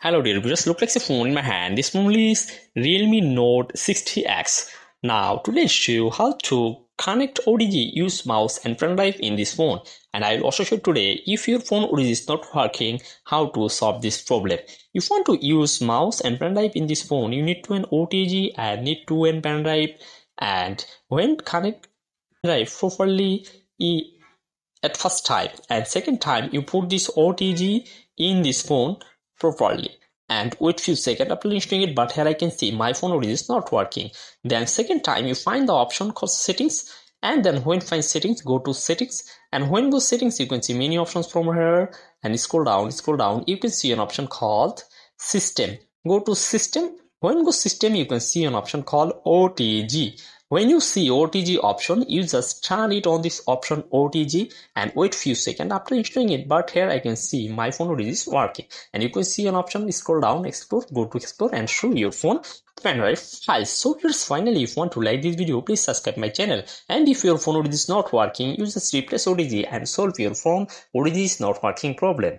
Hello dear viewers, look like a phone in my hand. This phone is Realme Note 60X. Now today show you how to connect OTG, use mouse and pen drive in this phone. And I will also show today if your phone OTG is not working, how to solve this problem. If you want to use mouse and pen drive in this phone, you need to an OTG and need to an pen drive. And when connect drive properly at first time and second time you put this OTG in this phone properly. And wait few seconds after installing it but here I can see my phone is not working. Then second time you find the option called settings and then when find settings go to settings. And when go settings you can see many options from here. And scroll down scroll down. You can see an option called system. Go to system. When go system you can see an option called OTG when you see OTG option, you just turn it on this option OTG and wait few seconds after installing it. But here I can see my phone already is working. And you can see an option, scroll down, explore, go to explore and show your phone pendrive files. So here's finally if you want to like this video, please subscribe my channel. And if your phone already is not working, you just replace OTG and solve your phone OTG is not working problem.